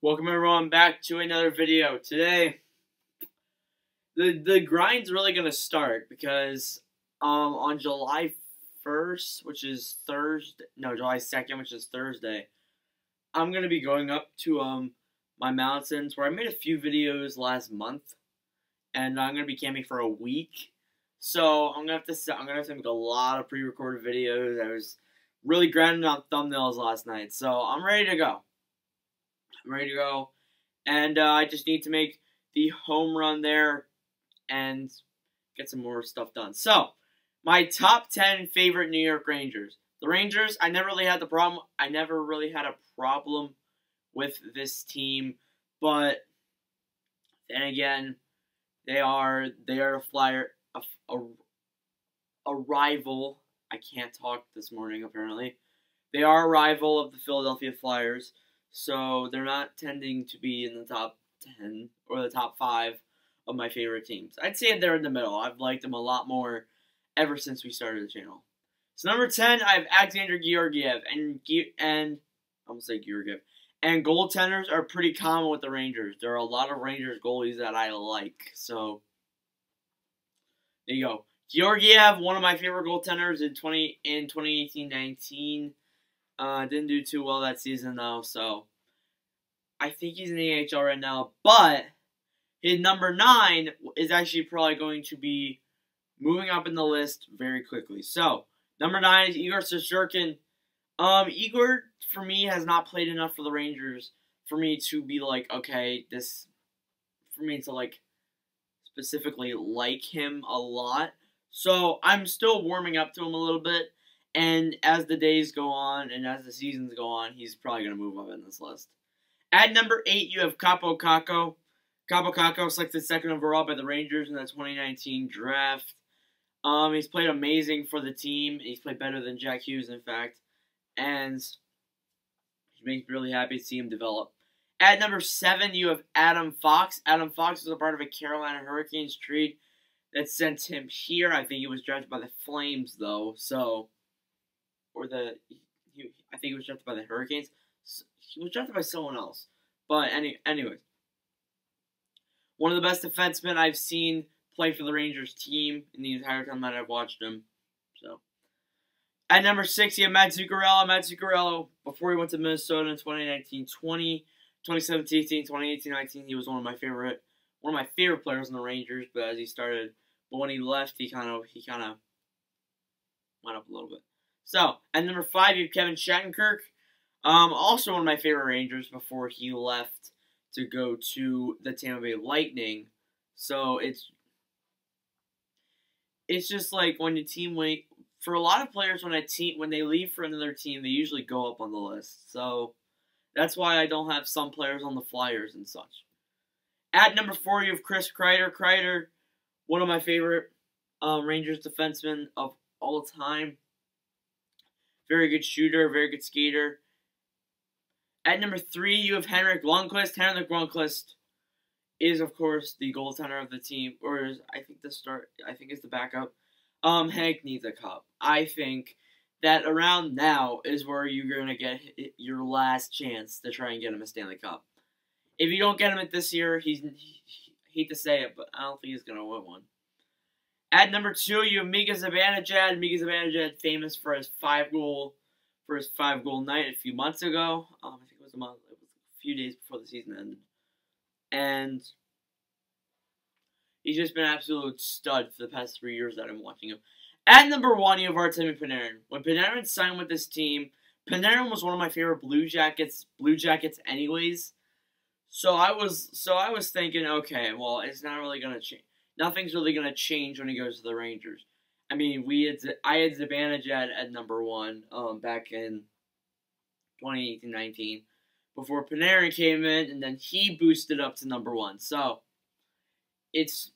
Welcome everyone back to another video. Today, the the grind's really gonna start because um on July first, which is Thursday, no July second, which is Thursday, I'm gonna be going up to um my mountains where I made a few videos last month, and I'm gonna be camping for a week. So I'm gonna have to I'm gonna have to make a lot of pre-recorded videos. I was really grinding on thumbnails last night, so I'm ready to go. I'm ready to go. And uh, I just need to make the home run there and get some more stuff done. So, my top 10 favorite New York Rangers. The Rangers, I never really had the problem. I never really had a problem with this team, but then again, they are they are a flyer a, a, a rival. I can't talk this morning apparently. They are a rival of the Philadelphia Flyers. So they're not tending to be in the top 10 or the top 5 of my favorite teams. I'd say they're in the middle. I've liked them a lot more ever since we started the channel. So number 10, I have Alexander Georgiev and and I'm going to say Georgiev. And goaltenders are pretty common with the Rangers. There are a lot of Rangers goalies that I like. So there you go. Georgiev, one of my favorite goaltenders in 20 in 2018-19. Uh, didn't do too well that season though, so I think he's in the AHL right now. But his number nine is actually probably going to be moving up in the list very quickly. So number nine is Igor Shesterkin. Um, Igor for me has not played enough for the Rangers for me to be like, okay, this for me to like specifically like him a lot. So I'm still warming up to him a little bit. And as the days go on and as the seasons go on, he's probably going to move up in this list. At number eight, you have Kaapo Kakko. Kaapo Kakko selected second overall by the Rangers in the 2019 draft. Um, he's played amazing for the team. He's played better than Jack Hughes, in fact. And it makes me really happy to see him develop. At number seven, you have Adam Fox. Adam Fox was a part of a Carolina Hurricanes trade that sent him here. I think he was drafted by the Flames, though. So or the he, I think he was drafted by the Hurricanes. He was drafted by someone else. But any anyways, one of the best defensemen I've seen play for the Rangers team in the entire time that I've watched him. So at number six, you have Matt Zuccarello. Matt Zuccarello, before he went to Minnesota in 2019-20, 2017-18, 2018-19, he was one of my favorite one of my favorite players in the Rangers. But as he started, but when he left, he kind of he kind of went up a little bit. So, at number five, you have Kevin Shattenkirk. Um, also one of my favorite Rangers before he left to go to the Tampa Bay Lightning. So it's it's just like when the team wait for a lot of players when a team when they leave for another team, they usually go up on the list. So that's why I don't have some players on the Flyers and such. At number four, you have Chris Kreider. Kreider, one of my favorite um, Rangers defensemen of all time. Very good shooter, very good skater. At number three, you have Henrik Lundqvist. Henrik Lundqvist is, of course, the goaltender of the team, or is, I think the start. I think is the backup. Um, Hank needs a cup. I think that around now is where you're gonna get your last chance to try and get him a Stanley Cup. If you don't get him it this year, he's he, hate to say it, but I don't think he's gonna win one. At number two, you have Mika Zibanejad. Mika Zibanejad, famous for his five goal, for his five goal night a few months ago. Um, I think it was a month, it was a few days before the season ended, and he's just been an absolute stud for the past three years that I'm watching him. At number one, you have Artemi Panarin. When Panarin signed with this team, Panarin was one of my favorite Blue Jackets, Blue Jackets, anyways. So I was, so I was thinking, okay, well, it's not really gonna change nothing's really going to change when he goes to the Rangers. I mean, we had I had Zibanejad at number one um, back in 2018-19 before Panarin came in, and then he boosted up to number one. So it's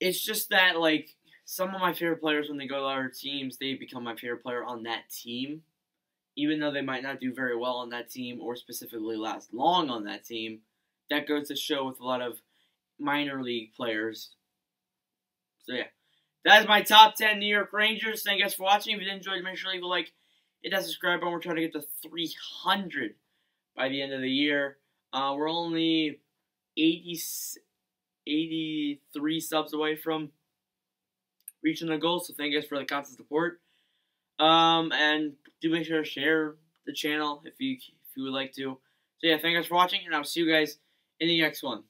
it's just that like some of my favorite players when they go to other teams, they become my favorite player on that team, even though they might not do very well on that team or specifically last long on that team. That goes to show with a lot of minor league players. So yeah, that is my top 10 New York Rangers. Thank you guys for watching. If you did enjoy, make sure to leave a like, hit that subscribe button. We're trying to get to 300 by the end of the year. Uh, we're only 80, 83 subs away from reaching the goal. So thank you guys for the constant support. Um, and do make sure to share the channel if you if you would like to. So yeah, thank you guys for watching, and I'll see you guys in the next one.